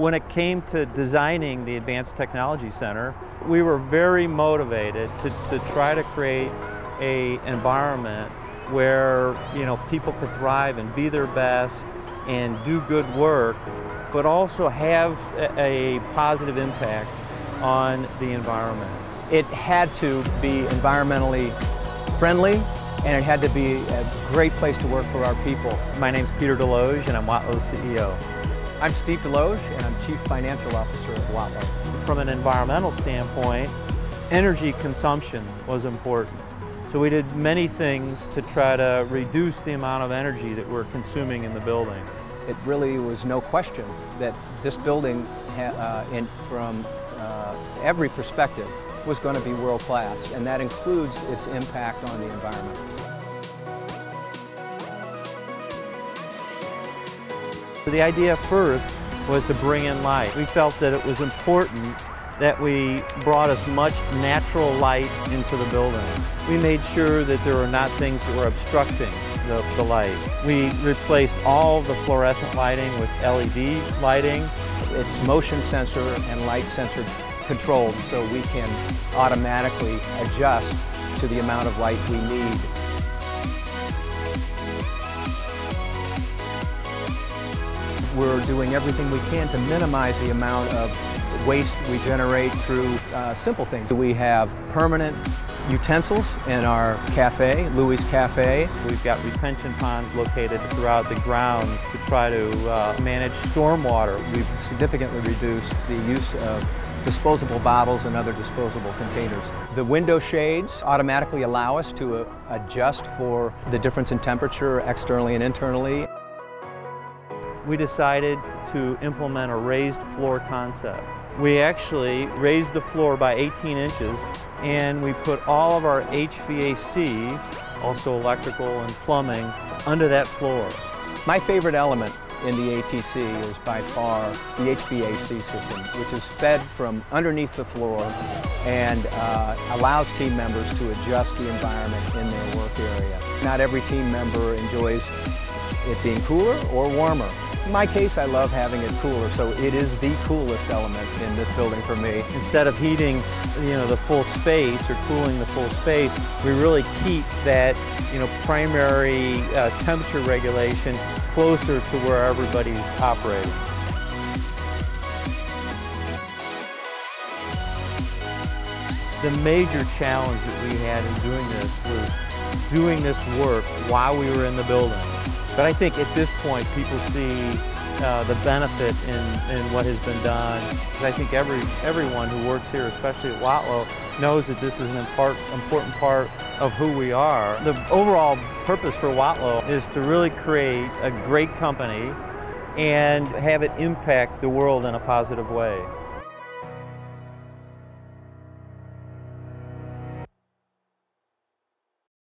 When it came to designing the Advanced Technology Center, we were very motivated to, to try to create a environment where you know people could thrive and be their best and do good work, but also have a, a positive impact on the environment. It had to be environmentally friendly and it had to be a great place to work for our people. My name is Peter Desloge and I'm Watlow's CEO. I'm Steve Desloge and I'm Chief Financial Officer at Watlow. From an environmental standpoint, energy consumption was important. So we did many things to try to reduce the amount of energy that we're consuming in the building. It really was no question that this building, uh, in, from uh, every perspective, was going to be world class, and that includes its impact on the environment. The idea first was to bring in light. We felt that it was important that we brought as much natural light into the building. We made sure that there were not things that were obstructing the, the light. We replaced all the fluorescent lighting with LED lighting. It's motion sensor and light sensor controlled so we can automatically adjust to the amount of light we need. We're doing everything we can to minimize the amount of waste we generate through uh, simple things. We have permanent utensils in our cafe, Louis Cafe. We've got retention ponds located throughout the grounds to try to uh, manage stormwater. We've significantly reduced the use of disposable bottles and other disposable containers. The window shades automatically allow us to uh, adjust for the difference in temperature externally and internally. We decided to implement a raised floor concept. We actually raised the floor by 18 inches and we put all of our HVAC, also electrical and plumbing, under that floor. My favorite element in the ATC is by far the HVAC system, which is fed from underneath the floor and uh, allows team members to adjust the environment in their work area. Not every team member enjoys it being cooler or warmer. In my case, I love having it cooler, so it is the coolest element in this building for me. Instead of heating, you know, the full space or cooling the full space, we really keep that, you know, primary uh, temperature regulation closer to where everybody's operating. The major challenge that we had in doing this was doing this work while we were in the building. But I think at this point, people see uh, the benefit in, in what has been done. I think every everyone who works here, especially at Watlow, knows that this is an important part of who we are. The overall purpose for Watlow is to really create a great company and have it impact the world in a positive way.